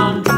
some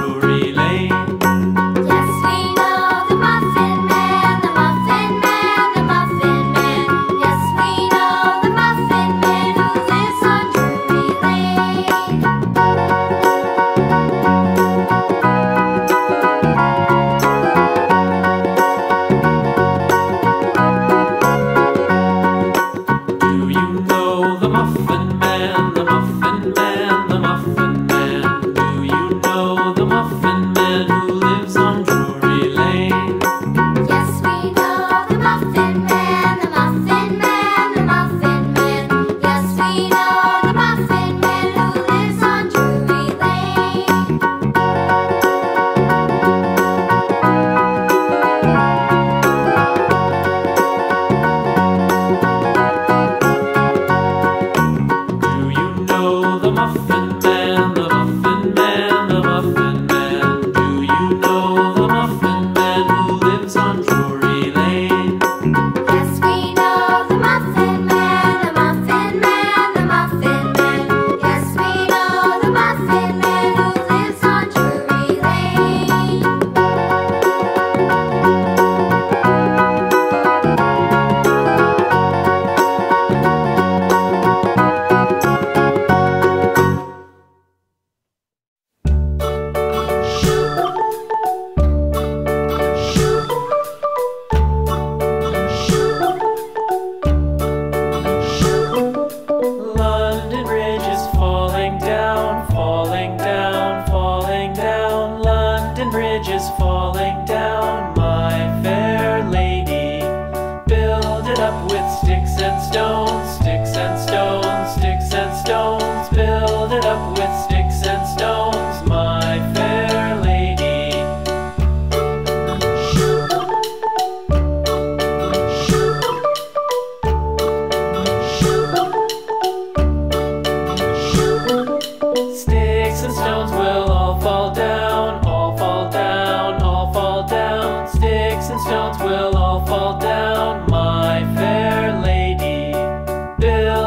bridge bridges falling down my face.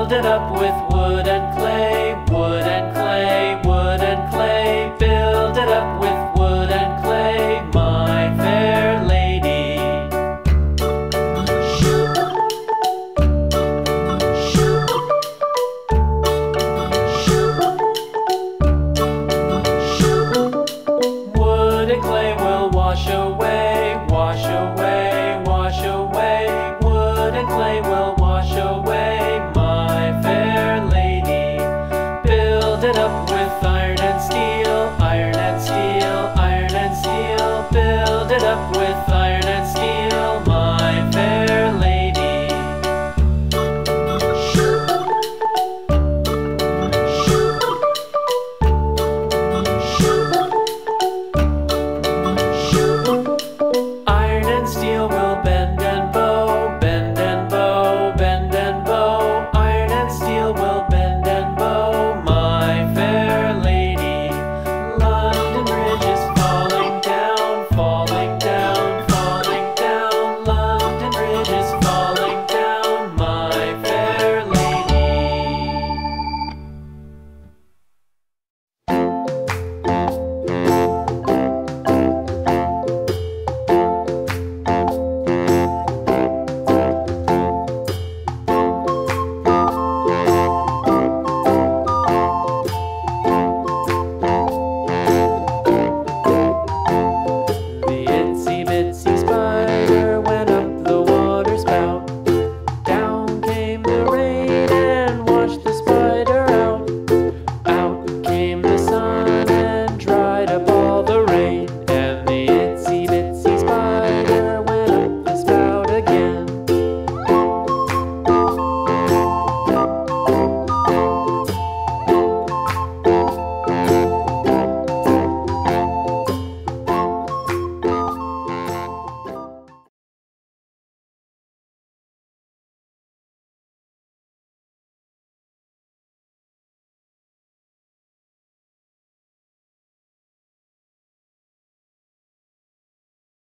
filled it up with wood and clay, wood and clay. up with